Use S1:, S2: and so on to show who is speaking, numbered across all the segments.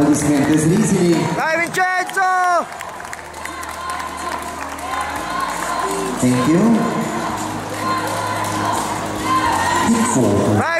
S1: Augustine Deslizili.
S2: Vai Vincenzo!
S1: Thank you. Kick.
S2: Vai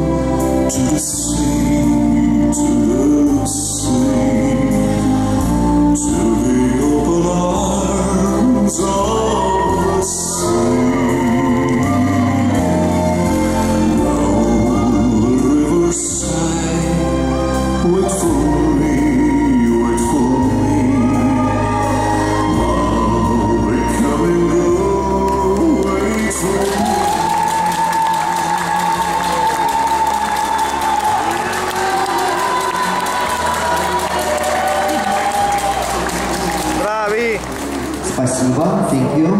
S3: Wait
S1: Спасибо. Thank you.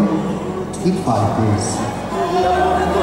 S1: Keep five, please.